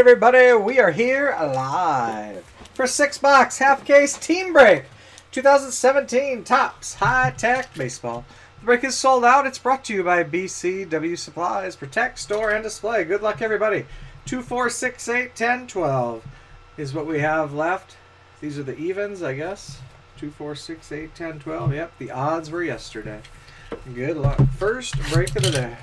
everybody, we are here live for six box half case team break 2017 Topps High Tek Baseball. The break is sold out. It's brought to you by BCW Supplies. Protect, store, and display. Good luck, everybody. 2, 4, 6, 8, 10, 12 is what we have left. These are the evens, I guess. 2, 4, 6, 8, 10, 12. Yep, the odds were yesterday. Good luck. First break of the day.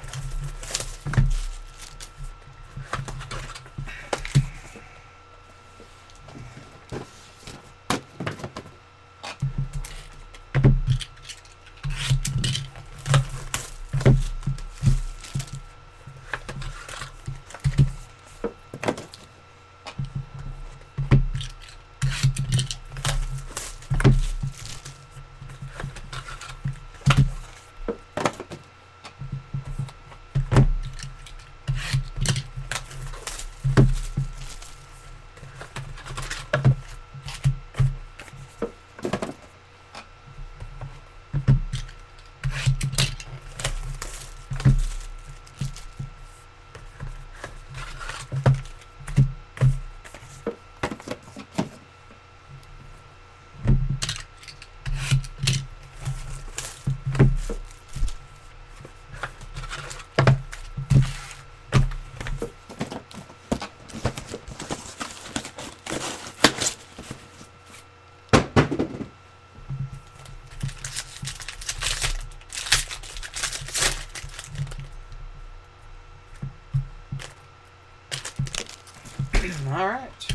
All right.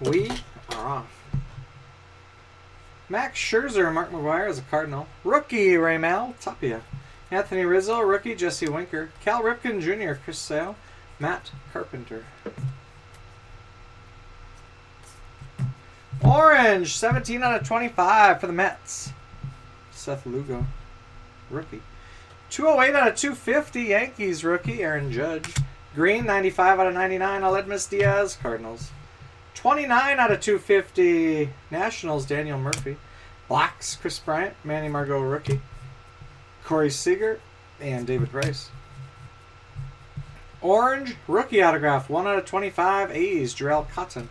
We are off. Max Scherzer, Mark McGwire as a Cardinal. Rookie, Raimel Tapia. Anthony Rizzo, rookie, Jesse Winker. Cal Ripken Jr., Chris Sale. Matt Carpenter. Orange, 17 out of 25 for the Mets. Seth Lugo, rookie. 208 out of 250, Yankees rookie, Aaron Judge. Green, 95 out of 99, Aledmys Diaz, Cardinals. 29 out of 250, Nationals, Daniel Murphy. Blacks, Kris Bryant, Manny Margot, rookie. Corey Seager, and David Price. Orange, rookie autograph, 1 out of 25, A's, Jharel Cotton.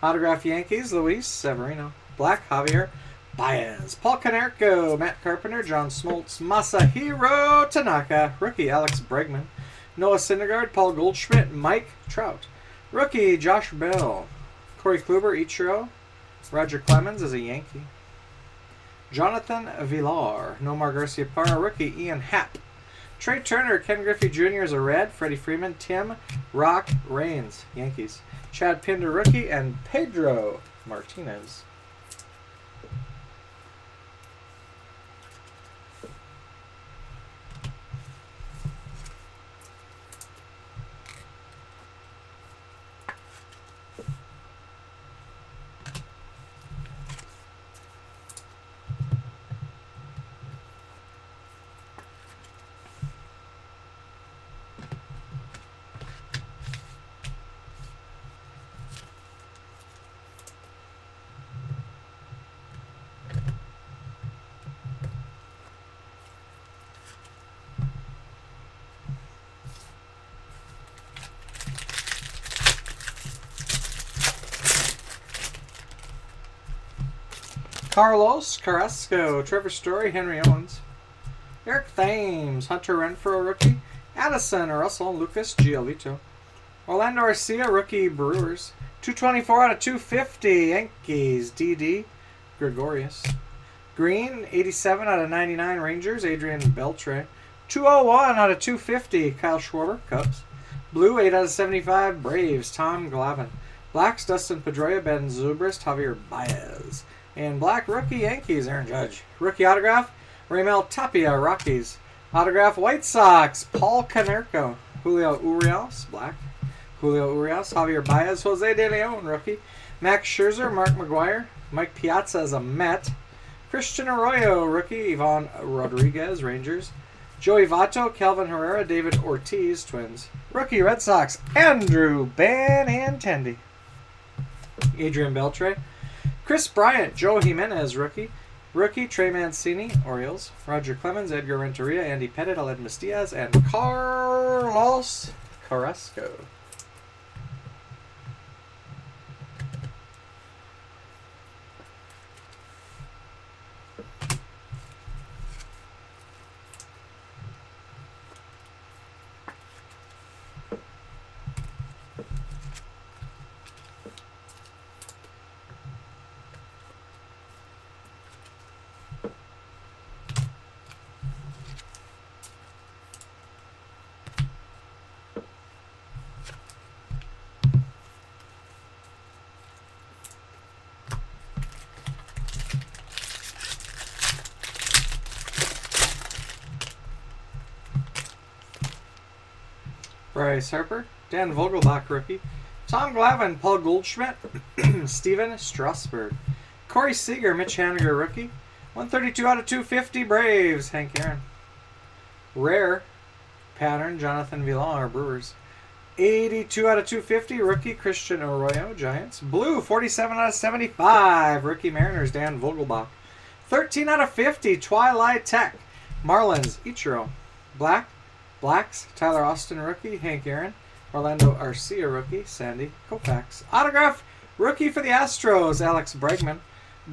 Autograph Yankees, Luis Severino. Black, Javier Baez. Paul Konerko, Matt Carpenter, John Smoltz, Masahiro Tanaka, rookie Alex Bregman. Noah Syndergaard, Paul Goldschmidt, Mike Trout. Rookie Josh Bell, Corey Kluber, Ichiro, Roger Clemens is a Yankee. Jonathan Villar, Nomar Garciaparra, rookie Ian Happ. Trea Turner, Ken Griffey Jr. is a red, Freddie Freeman, Tim Rock Raines, Yankees. Chad Pinder, rookie, and Pedro Martinez. Carlos Carrasco, Trevor Story, Henry Owens, Eric Thames, Hunter Renfroe, rookie, Addison, Russell, Lucas Giolito, Orlando Arcia, rookie, Brewers, 224 out of 250, Yankees, Didi, Gregorius, Green, 87 out of 99, Rangers, Adrian Beltre, 201 out of 250, Kyle Schwarber, Cubs, Blue, 8 out of 75, Braves, Tom Glavine, Blacks, Dustin Pedroia, Ben Zobrist, Javier Baez. And black rookie Yankees, Aaron Judge. Rookie autograph, Raimel Tapia, Rockies. Autograph, White Sox, Paul Konerko. Julio Urias, black. Julio Urias, Javier Baez, Jose De Leon, rookie. Max Scherzer, Mark McGwire. Mike Piazza as a Met. Christian Arroyo, rookie. Ivan Rodriguez, Rangers. Joey Votto, Kelvin Herrera, David Ortiz, Twins. Rookie Red Sox, Andrew Benintendi. Adrian Beltre. Kris Bryant, Joe Jimenez, rookie. Rookie, Trey Mancini, Orioles. Roger Clemens, Edgar Renteria, Andy Pettitte, Aledmys Diaz, and Carlos Carrasco. Bryce Harper, Dan Vogelbach, rookie. Tom Glavine, Paul Goldschmidt, Stephen Strasburg. Corey Seager, Mitch Haniger, rookie. 132 out of 250, Braves, Hank Aaron. Rare, pattern, Jonathan Villar, Brewers. 82 out of 250, rookie Christian Arroyo, Giants. Blue, 47 out of 75, rookie Mariners, Dan Vogelbach. 13 out of 50, Twilight Tech, Marlins, Ichiro. Black, Blacks, Tyler Austin, rookie, Hank Aaron. Orlando Arcia, rookie, Sandy Koufax. Autograph, rookie for the Astros, Alex Bregman.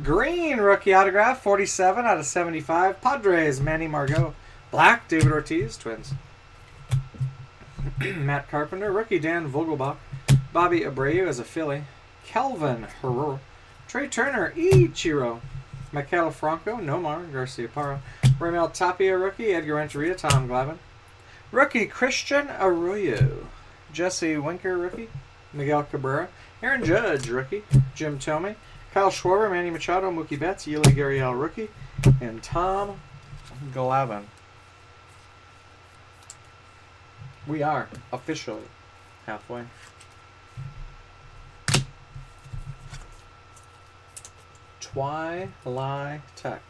Green, rookie autograph, 47 out of 75, Padres, Manny Margot. Black, David Ortiz, Twins. Matt Carpenter, rookie Dan Vogelbach, Bobby Abreu as a Philly, Kelvin Herrera, Trea Turner, Ichiro, Maikel Franco, Nomar, Garciaparra, Raimel Tapia, rookie, Edgar Renteria, Tom Glavine, rookie Christian Arroyo, Jesse Winker, rookie, Miguel Cabrera, Aaron Judge, rookie, Jim Thome, Kyle Schwarber, Manny Machado, Mookie Betts, Yuli Gurriel, rookie, and Tom Glavine. We are officially halfway. Twilight Tech.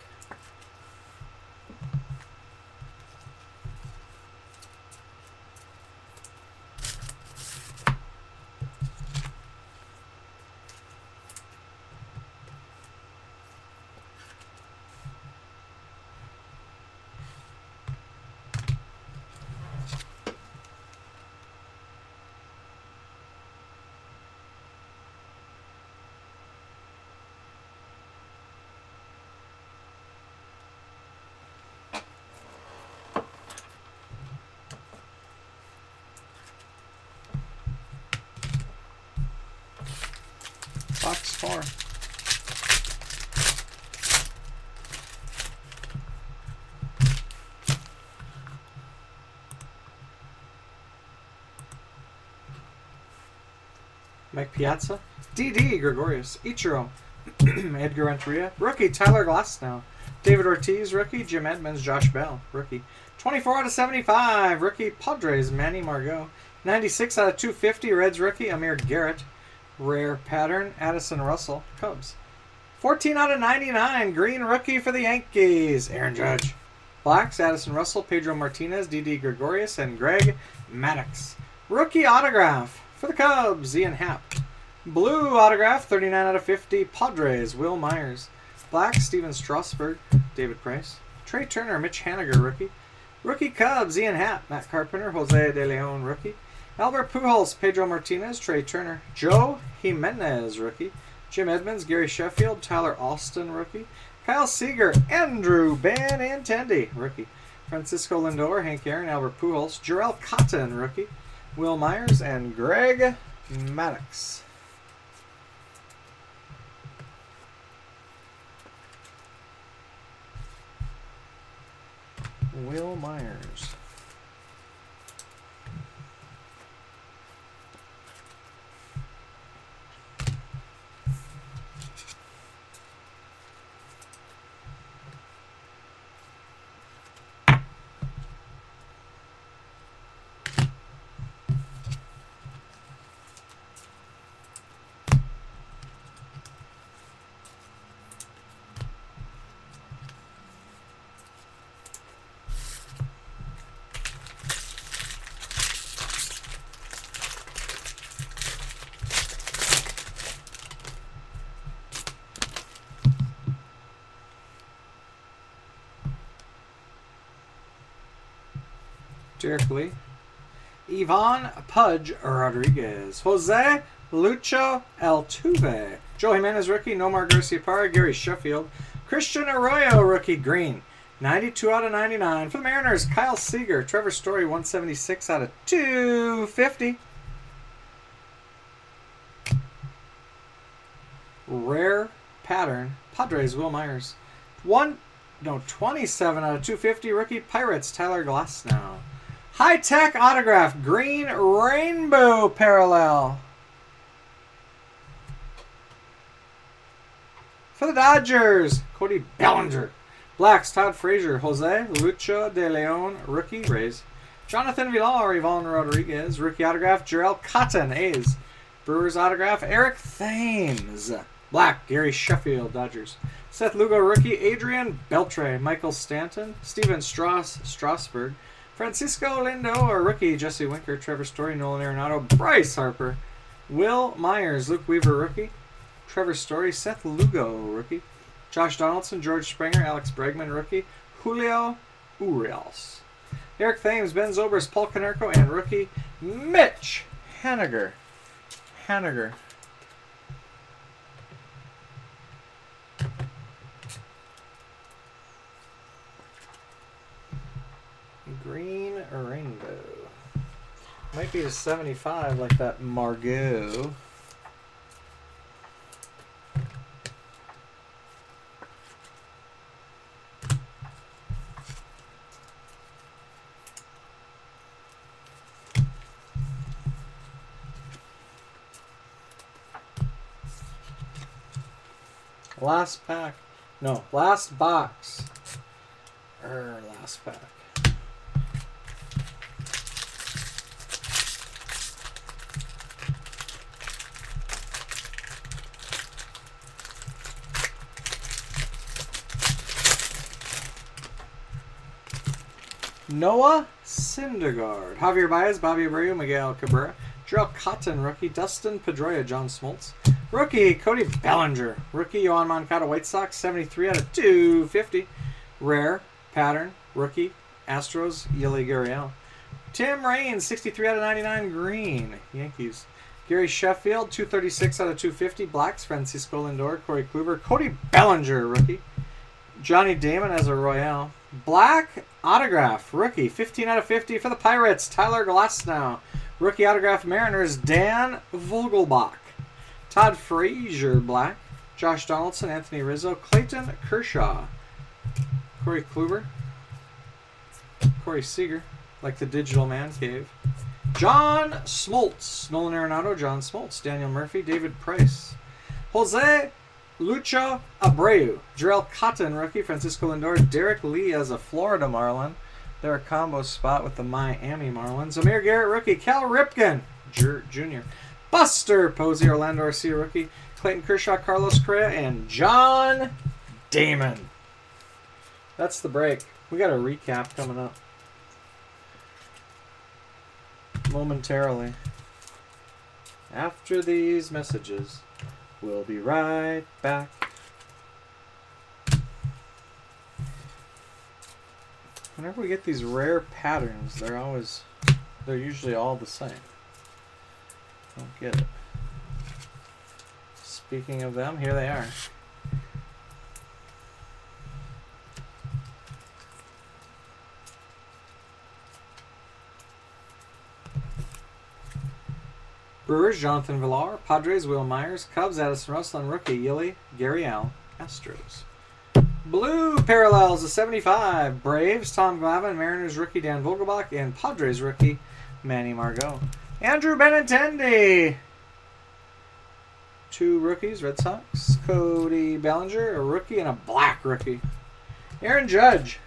Four. Mike Piazza, Didi Gregorius, Ichiro, Edgar Renteria, rookie Tyler Glasnow, David Ortiz, rookie Jim Edmonds, Josh Bell, rookie. 24 out of 75, rookie Padres, Manny Margot, 96 out of 250, Reds rookie Amir Garrett, rare pattern Addison Russell, Cubs, 14 out of 99, green rookie for the Yankees, Aaron Judge, blacks Addison Russell, Pedro Martinez, Didi Gregorius, and Greg Maddux, rookie autograph for the Cubs, Ian Happ. Blue autograph, 39 out of 50, Padres, Wil Myers. Black, Stephen Strasburg, David Price. Trea Turner, Mitch Haniger, rookie. Rookie Cubs, Ian Happ, Matt Carpenter, Jose De Leon, rookie. Albert Pujols, Pedro Martinez, Trea Turner. Joe Jimenez, rookie. Jim Edmonds, Gary Sheffield, Tyler Austin, rookie. Kyle Seager, Andrew Benintendi, rookie. Francisco Lindor, Hank Aaron, Albert Pujols, Jharel Cotton, rookie. Wil Myers, and Greg Maddux. Wil Myers. Lee. Ivan Pudge Rodriguez. Jose Lucho Altuve. Joe Jimenez rookie. Nomar Garciaparra. Gary Sheffield. Christian Arroyo rookie. Green. 92 out of 99. For the Mariners, Kyle Seager. Trevor Story 176 out of 250. Rare pattern. Padres, Wil Myers. One, no, 27 out of 250. Rookie Pirates, Tyler Glasnow. High tech autograph, green rainbow parallel. For the Dodgers, Cody Bellinger. Blacks, Todd Frazier, Jose Lucha de Leon, rookie, Rays. Jonathan Villar, Ivan Rodriguez. Rookie autograph, Jharel Cotton, A's. Brewers autograph, Eric Thames. Black, Gary Sheffield, Dodgers. Seth Lugo, rookie, Adrian Beltre. Michael Stanton, Stephen Strauss, Strasburg. Francisco Lindo, a rookie, Jesse Winker, Trevor Story, Nolan Arenado, Bryce Harper. Wil Myers, Luke Weaver, rookie. Trevor Story, Seth Lugo, rookie. Josh Donaldson, George Springer, Alex Bregman, rookie. Julio Uriels. Eric Thames, Ben Zobrist, Paul Konerko, and rookie Mitch Haniger. Haniger. Rainbow. Might be a 75 like that Margot. Last pack. No, last box. Er, last pack. Noah Syndergaard. Javier Baez, Bobby Abreu, Miguel Cabrera. Jharel Cotton, rookie. Dustin Pedroia, John Smoltz. Rookie, Cody Bellinger. Rookie, Yoan Moncada, White Sox, 73 out of 250. Rare, pattern, rookie, Astros, Yuli Gurriel. Tim Raines, 63 out of 99, green, Yankees. Gary Sheffield, 236 out of 250, blacks, Francisco Lindor, Corey Kluber. Cody Bellinger, rookie. Johnny Damon as a Royale. Black autograph, rookie, 15 out of 50 for the Pirates, Tyler Glasnow. Rookie autograph, Mariners, Dan Vogelbach. Todd Frazier, black. Josh Donaldson, Anthony Rizzo, Clayton Kershaw. Corey Kluber. Corey Seager, like the digital man cave. John Smoltz, Nolan Arenado, John Smoltz, Daniel Murphy, David Price. Jose Lucha Abreu, Jharel Cotton, rookie, Francisco Lindor, Derrek Lee as a Florida Marlin. They're a combo spot with the Miami Marlins. Amir Garrett, rookie, Cal Ripken, Jr. Buster Posey, Orlando Arcia, rookie, Clayton Kershaw, Carlos Correa, and John Damon. That's the break. We got a recap coming up momentarily. After these messages, we'll be right back. Whenever we get these rare patterns, they're always, they're usually all the same. Don't get it. Speaking of them, here they are. Brewers, Jonathan Villar. Padres, Wil Myers. Cubs, Addison Russell. And rookie, Yuli Gurriel. Astros. Blue parallels a 75. Braves, Tom Glavine. Mariners rookie, Dan Vogelbach. And Padres rookie, Manny Margot. Andrew Benintendi. Two rookies, Red Sox. Cody Bellinger, a rookie, and a black rookie. Aaron Judge.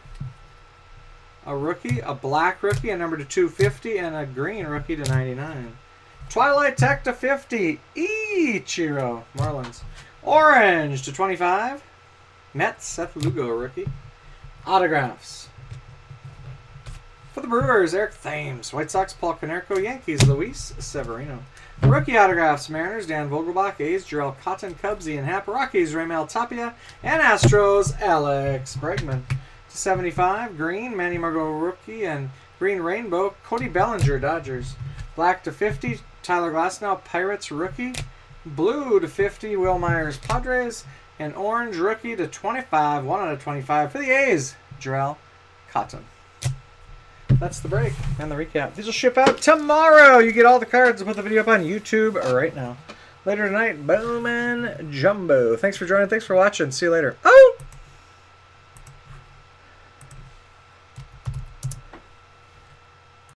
A rookie, a black rookie, a number to 250, and a green rookie to 99. Twilight Tech to 50. Ichiro. Marlins. Orange to 25. Mets. Seth Lugo, rookie. Autographs. For the Brewers, Eric Thames. White Sox, Paul Konerko. Yankees, Luis Severino. Rookie autographs, Mariners, Dan Vogelbach. A's, Jharel Cotton. Cubs, Ian Happ. Rockies, Raimel Tapia. And Astros, Alex Bregman. To 75, Green, Manny Margot, rookie. And Green Rainbow, Cody Bellinger, Dodgers. Black to 50, Tyler Glasnow, Pirates rookie. Blue to 50, Wil Myers, Padres. And orange rookie to 25, 1 out of 25 for the A's, Jharel Cotton. That's the break and the recap. These will ship out tomorrow. You get all the cards. I'll put the video up on YouTube right now. Later tonight, Bowman Jumbo. Thanks for joining. Thanks for watching. See you later. Oh!